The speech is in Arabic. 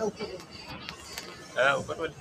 أو كرول آه وكرول